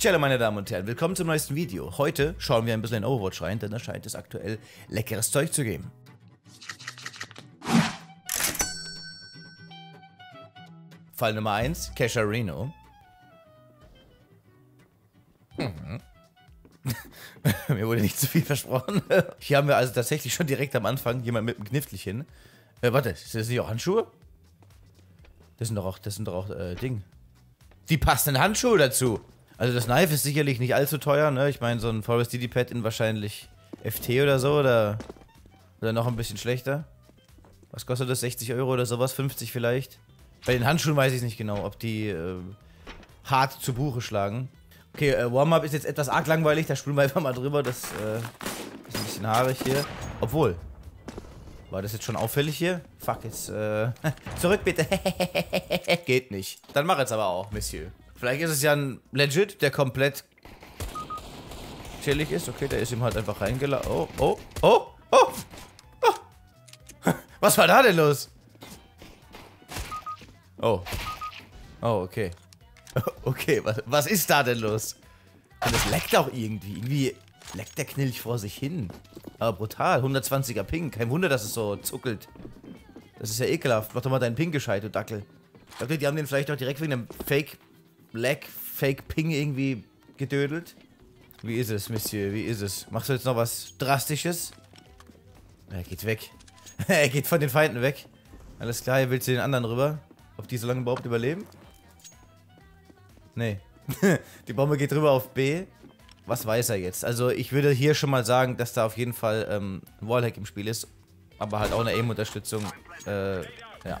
Hallo meine Damen und Herren, willkommen zum neuesten Video. Heute schauen wir ein bisschen in Overwatch rein, denn da scheint es aktuell leckeres Zeug zu geben. Fall Nummer 1, Casharino. Mhm. Mir wurde nicht zu viel versprochen. Hier haben wir also tatsächlich schon direkt am Anfang jemand mit einem Knifflchen. Äh, warte, sind das nicht auch Handschuhe? Das sind doch auch, das sind doch auch, äh, Ding. Die passenden Handschuhe dazu. Also das Knife ist sicherlich nicht allzu teuer, ne? Ich meine, so ein Forest DD Pad in wahrscheinlich FT oder so, oder, oder noch ein bisschen schlechter. Was kostet das? 60 Euro oder sowas? 50 vielleicht? Bei den Handschuhen weiß ich nicht genau, ob die äh, hart zu Buche schlagen. Okay, äh, Warm-Up ist jetzt etwas arg langweilig, da springen wir einfach mal drüber. Das äh, ist ein bisschen haarig hier. Obwohl. War das jetzt schon auffällig hier? Fuck, jetzt, äh, zurück bitte. Geht nicht. Dann mach jetzt aber auch, Monsieur. Vielleicht ist es ja ein Legit, der komplett chillig ist. Okay, der ist ihm halt einfach reingeladen. Oh, oh, oh, oh, oh. Was war da denn los? Oh. Oh, okay. Okay, was, was ist da denn los? Und es leckt auch irgendwie. Irgendwie leckt der Knilch vor sich hin. Aber brutal. 120er Ping. Kein Wunder, dass es so zuckelt. Das ist ja ekelhaft. Mach doch mal deinen Ping gescheit, du Dackel. Glaube, die haben den vielleicht auch direkt wegen einem Fake Lag, Fake Ping irgendwie gedödelt. Wie ist es, Monsieur? Wie ist es? Machst du jetzt noch was Drastisches? Er geht weg. er geht von den Feinden weg. Alles klar, er will zu den anderen rüber. Ob die so lange überhaupt überleben? Nee. die Bombe geht rüber auf B. Was weiß er jetzt? Also ich würde hier schon mal sagen, dass da auf jeden Fall ähm, Wallhack im Spiel ist. Aber halt auch eine Aim-Unterstützung. Äh, ja.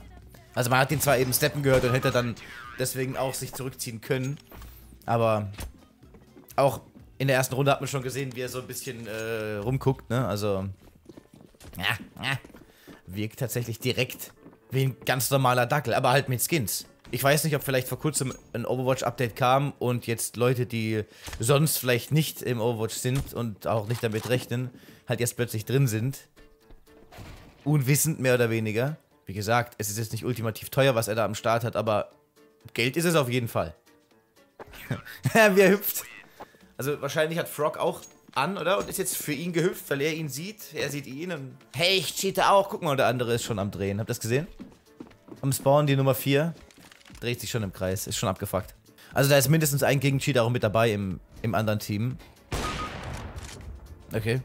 Also man hat ihn zwar eben steppen gehört und hätte dann deswegen auch sich zurückziehen können. Aber auch in der ersten Runde hat man schon gesehen, wie er so ein bisschen äh, rumguckt, ne? Also. Ja, ja. Wirkt tatsächlich direkt wie ein ganz normaler Dackel, aber halt mit Skins. Ich weiß nicht, ob vielleicht vor kurzem ein Overwatch-Update kam und jetzt Leute, die sonst vielleicht nicht im Overwatch sind und auch nicht damit rechnen, halt jetzt plötzlich drin sind. Unwissend mehr oder weniger. Wie gesagt, es ist jetzt nicht ultimativ teuer, was er da am Start hat, aber Geld ist es auf jeden Fall. Wie er hüpft. Also wahrscheinlich hat Frog auch an, oder? Und ist jetzt für ihn gehüpft, weil er ihn sieht. Er sieht ihn und... Hey, ich cheate auch. Guck mal, der andere ist schon am Drehen. Habt ihr das gesehen? Am Spawn, die Nummer 4. Dreht sich schon im Kreis. Ist schon abgefuckt. Also da ist mindestens ein Gegencheater auch mit dabei im, im anderen Team. Okay.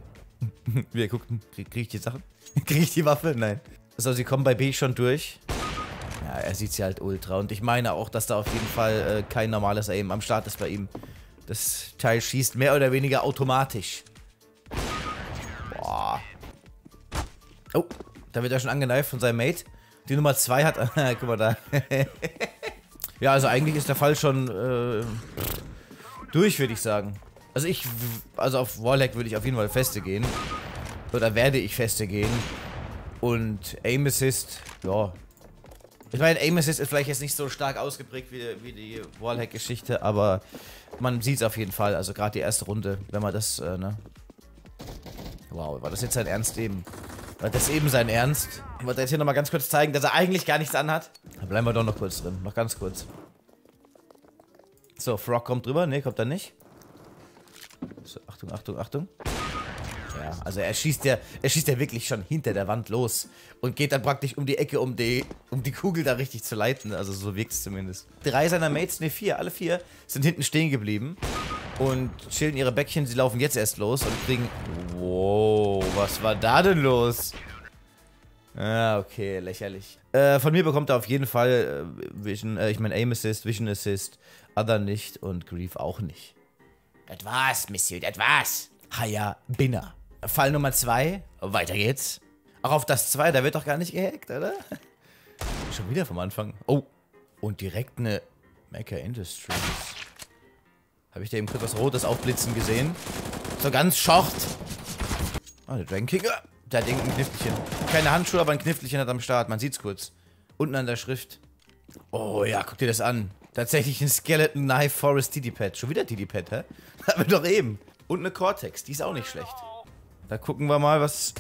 Wie er guckt. Krieg, krieg ich die Sachen? krieg ich die Waffe? Nein. So, sie kommen bei B schon durch. Ja, er sieht sie halt ultra. Und ich meine auch, dass da auf jeden Fall äh, kein normales Aim am Start ist bei ihm. Das Teil schießt mehr oder weniger automatisch. Boah. Oh, da wird er schon angeneift von seinem Mate. Die Nummer 2 hat... guck mal da. ja, also eigentlich ist der Fall schon äh, durch, würde ich sagen. Also ich... Also auf Warlock würde ich auf jeden Fall feste gehen. Oder werde ich feste gehen. Und Aim Assist, ja. Ich meine, Aim Assist ist vielleicht jetzt nicht so stark ausgeprägt wie, wie die Wallhack-Geschichte, aber man sieht es auf jeden Fall. Also gerade die erste Runde, wenn man das, äh, ne. Wow, war das jetzt sein Ernst eben? War das eben sein Ernst? Ich wollte jetzt hier nochmal ganz kurz zeigen, dass er eigentlich gar nichts anhat. Da bleiben wir doch noch kurz drin. Noch ganz kurz. So, Frog kommt drüber. Ne, kommt er nicht. So, Achtung, Achtung, Achtung. Ja, also er schießt ja, er schießt ja wirklich schon hinter der Wand los und geht dann praktisch um die Ecke, um die, um die Kugel da richtig zu leiten. Also so wirkt es zumindest. Drei seiner Mates, ne vier, alle vier, sind hinten stehen geblieben und chillen ihre Bäckchen. Sie laufen jetzt erst los und kriegen... Wow, was war da denn los? Ah, okay, lächerlich. Äh, von mir bekommt er auf jeden Fall äh, Vision, äh, ich meine Aim Assist, Vision Assist, Other nicht und Grief auch nicht. Das war's, Monsieur, das war's. Haya Binner. Fall Nummer 2. Weiter geht's. Auch auf das 2, da wird doch gar nicht gehackt, oder? Schon wieder vom Anfang. Oh. Und direkt eine Mecha Industries. Habe ich da eben kurz was Rotes aufblitzen gesehen? So ganz short. Ah, der Dragon King. Ah, der hat irgendein Knifflchen. Keine Handschuhe, aber ein Knifflchen hat am Start. Man sieht's kurz. Unten an der Schrift. Oh ja, guck dir das an. Tatsächlich ein Skeleton Knife Forest DD-Pad. Schon wieder DD-Pad, hä? Haben wir doch eben. Und eine Cortex, die ist auch nicht schlecht. Da gucken wir mal, was...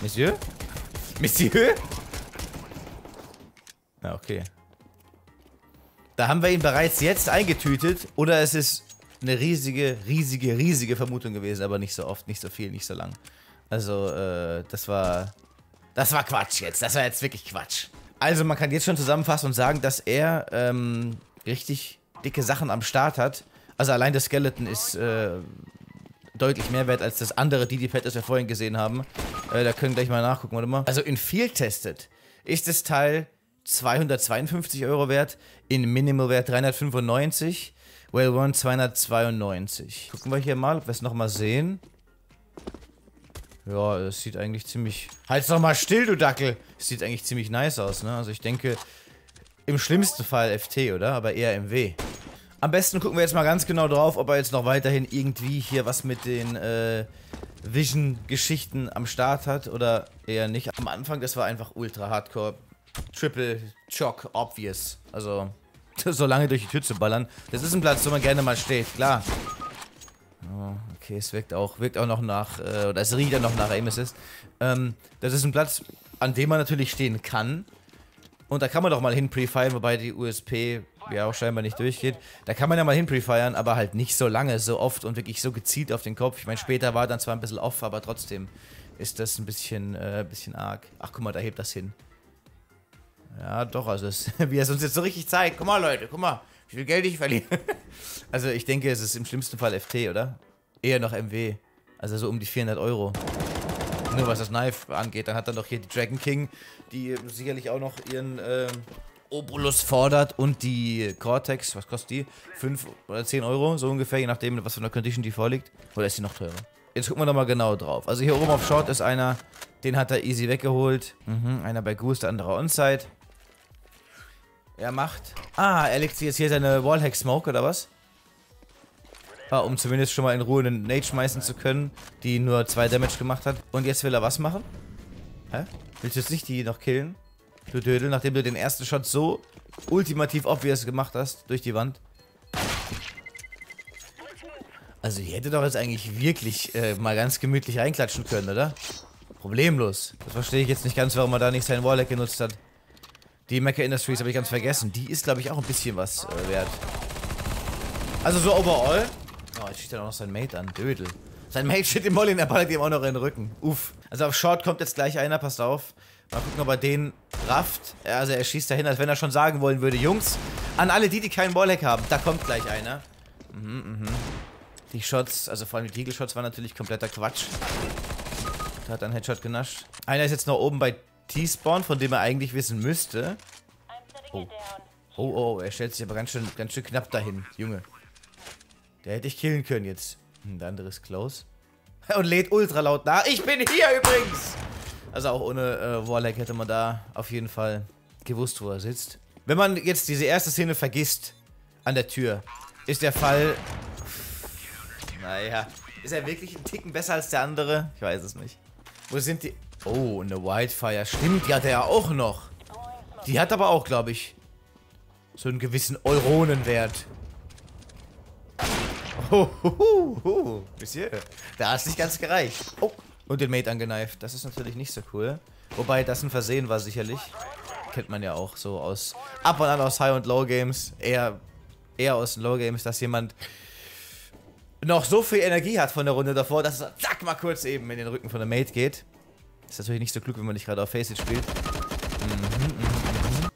Monsieur? Monsieur? Ja, okay. Da haben wir ihn bereits jetzt eingetütet. Oder es ist eine riesige, riesige, riesige Vermutung gewesen. Aber nicht so oft, nicht so viel, nicht so lang. Also, äh, das war... Das war Quatsch jetzt. Das war jetzt wirklich Quatsch. Also, man kann jetzt schon zusammenfassen und sagen, dass er ähm, richtig dicke Sachen am Start hat. Also, allein das Skeleton ist... Äh, deutlich mehr wert als das andere DD-Pad, das wir vorhin gesehen haben. Äh, da können wir gleich mal nachgucken, warte mal. Also in Field Tested ist das Teil 252 Euro wert, in Minimal Wert 395, Well One 292. Gucken wir hier mal, ob wir es nochmal sehen. Ja, es sieht eigentlich ziemlich... Halt's doch mal still, du Dackel! Es sieht eigentlich ziemlich nice aus, ne? Also ich denke, im schlimmsten Fall FT, oder? Aber eher MW. Am besten gucken wir jetzt mal ganz genau drauf, ob er jetzt noch weiterhin irgendwie hier was mit den äh, Vision-Geschichten am Start hat oder eher nicht. Am Anfang, das war einfach ultra hardcore. Triple Chock obvious. Also, so lange durch die Tür zu ballern. Das ist ein Platz, wo man gerne mal steht, klar. Oh, okay, es wirkt auch, wirkt auch noch nach, äh, oder es riecht ja noch nach Aim Assist. Ähm, das ist ein Platz, an dem man natürlich stehen kann. Und da kann man doch mal hin pre-feiern, wobei die USP ja auch scheinbar nicht durchgeht. Da kann man ja mal hin pre-feiern, aber halt nicht so lange, so oft und wirklich so gezielt auf den Kopf. Ich meine, später war dann zwar ein bisschen off, aber trotzdem ist das ein bisschen, äh, bisschen arg. Ach, guck mal, da hebt das hin. Ja, doch, also es, wie er es uns jetzt so richtig zeigt. Guck mal, Leute, guck mal, wie viel Geld ich verliere. also ich denke, es ist im schlimmsten Fall FT, oder? Eher noch MW. Also so um die 400 Euro. Nur was das Knife angeht. Dann hat er noch hier die Dragon King, die sicherlich auch noch ihren äh, Obolus fordert und die Cortex, was kostet die? 5 oder 10 Euro, so ungefähr, je nachdem, was für eine Condition die vorliegt. Oder ist die noch teurer? Jetzt gucken wir nochmal genau drauf. Also hier oben auf Short ist einer, den hat er easy weggeholt. Mhm, einer bei Goose, der andere Onside. Er macht... Ah, er legt jetzt hier seine Wallhack Smoke, oder was? Ah, um zumindest schon mal in Ruhe einen Nate schmeißen zu können, die nur 2 Damage gemacht hat. Und jetzt will er was machen? Hä? Willst du jetzt nicht die noch killen? Du Dödel, nachdem du den ersten Shot so ultimativ obvious gemacht hast, durch die Wand. Also, ihr hättet doch jetzt eigentlich wirklich äh, mal ganz gemütlich reinklatschen können, oder? Problemlos. Das verstehe ich jetzt nicht ganz, warum er da nicht seinen Warlock genutzt hat. Die Mecha Industries habe ich ganz vergessen. Die ist, glaube ich, auch ein bisschen was äh, wert. Also so overall. Oh, jetzt schießt er noch sein Mate an. Dödel. Sein Mate steht im Molly und er ballert ihm auch noch in den Rücken. Uff. Also auf Short kommt jetzt gleich einer, passt auf. Mal gucken, ob er den rafft. Also er schießt dahin, als wenn er schon sagen wollen würde, Jungs, an alle die, die keinen Wallhack haben, da kommt gleich einer. Mhm, mhm. Die Shots, also vor allem die Deagle-Shots waren natürlich kompletter Quatsch. Da hat ein Headshot genascht. Einer ist jetzt noch oben bei T-Spawn, von dem er eigentlich wissen müsste. Oh. Oh, oh, er stellt sich aber ganz schön, ganz schön knapp dahin, Junge. Der hätte ich killen können jetzt. Hm, der andere ist close. Und lädt ultra laut nach. Ich bin hier übrigens! Also auch ohne äh, Warlock hätte man da auf jeden Fall gewusst, wo er sitzt. Wenn man jetzt diese erste Szene vergisst, an der Tür, ist der Fall... Naja, ist er wirklich ein Ticken besser als der andere? Ich weiß es nicht. Wo sind die... Oh, eine Wildfire. Stimmt, die hat er ja auch noch. Die hat aber auch, glaube ich, so einen gewissen Euronenwert. Oh, oh, oh. Monsieur, da hast nicht ganz gereicht. Oh, und den Mate angeneift. Das ist natürlich nicht so cool. Wobei das ein Versehen war sicherlich. Kennt man ja auch so aus ab und an aus High- und Low-Games. Eher, eher aus Low-Games, dass jemand noch so viel Energie hat von der Runde davor, dass er zack mal kurz eben in den Rücken von der Mate geht. Ist natürlich nicht so klug, wenn man nicht gerade auf Faceit spielt. Mhm, mhm, mhm.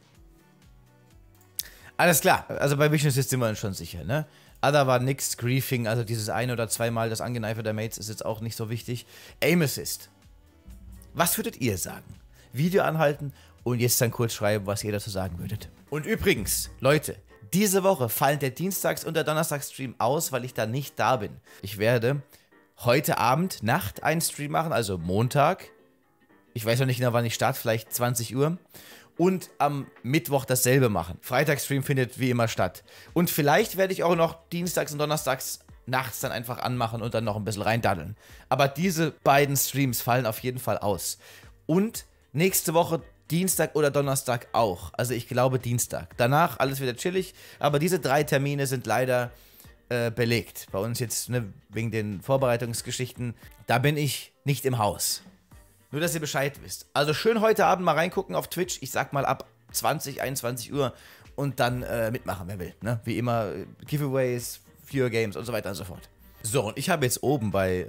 Alles klar, also bei Vision sind wir uns schon sicher, ne? Other war nix, Griefing, also dieses ein oder zweimal das Angeneife der Mates ist jetzt auch nicht so wichtig. Aim Assist. Was würdet ihr sagen? Video anhalten und jetzt dann kurz schreiben, was ihr dazu sagen würdet. Und übrigens, Leute, diese Woche fallen der Dienstags- und der Donnerstagsstream aus, weil ich da nicht da bin. Ich werde heute Abend, Nacht einen Stream machen, also Montag. Ich weiß noch nicht genau, wann ich starte, vielleicht 20 Uhr und am Mittwoch dasselbe machen. Freitagsstream findet wie immer statt. Und vielleicht werde ich auch noch dienstags und donnerstags nachts dann einfach anmachen und dann noch ein bisschen reindaddeln. Aber diese beiden Streams fallen auf jeden Fall aus. Und nächste Woche Dienstag oder Donnerstag auch. Also ich glaube Dienstag. Danach alles wieder chillig. Aber diese drei Termine sind leider äh, belegt. Bei uns jetzt ne, wegen den Vorbereitungsgeschichten. Da bin ich nicht im Haus. Nur, dass ihr Bescheid wisst. Also schön heute Abend mal reingucken auf Twitch. Ich sag mal ab 20, 21 Uhr und dann äh, mitmachen, wer will. Ne? Wie immer, äh, Giveaways, Fewer Games und so weiter und so fort. So, und ich habe jetzt oben bei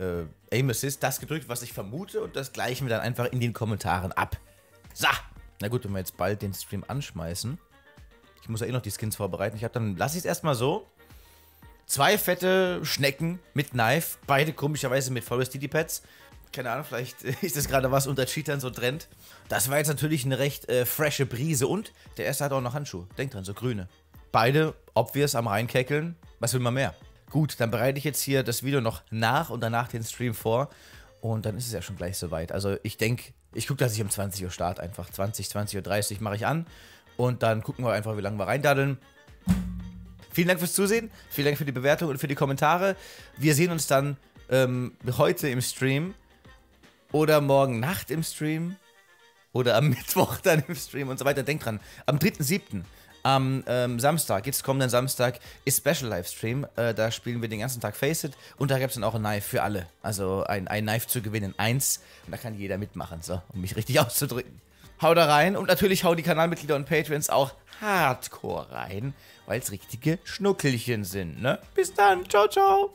äh, Aim Assist das gedrückt, was ich vermute, und das gleichen wir dann einfach in den Kommentaren ab. So, na gut, wenn wir jetzt bald den Stream anschmeißen. Ich muss ja eh noch die Skins vorbereiten. Ich habe dann, lasse ich es erstmal so. Zwei fette Schnecken mit Knife, beide komischerweise mit Forest DD-Pads. Keine Ahnung, vielleicht ist das gerade was unter Cheatern so Trend. Das war jetzt natürlich eine recht äh, frische Brise und der erste hat auch noch Handschuhe. Denkt dran, so grüne. Beide obvious am Reinkeckeln. Was will man mehr? Gut, dann bereite ich jetzt hier das Video noch nach und danach den Stream vor. Und dann ist es ja schon gleich soweit. Also ich denke, ich gucke, dass ich um 20 Uhr starte. Einfach 20, 20.30 Uhr mache ich an. Und dann gucken wir einfach, wie lange wir reindaddeln. Vielen Dank fürs Zusehen. Vielen Dank für die Bewertung und für die Kommentare. Wir sehen uns dann ähm, heute im Stream. Oder morgen Nacht im Stream. Oder am Mittwoch dann im Stream und so weiter. Denkt dran, am 3.7. Am ähm, Samstag, jetzt kommenden Samstag, ist Special Livestream. Äh, da spielen wir den ganzen Tag Face It und da gibt es dann auch ein Knife für alle. Also ein, ein Knife zu gewinnen, eins. Und da kann jeder mitmachen, so, um mich richtig auszudrücken. Hau da rein und natürlich hau die Kanalmitglieder und Patreons auch hardcore rein, weil es richtige Schnuckelchen sind, ne? Bis dann, ciao, ciao.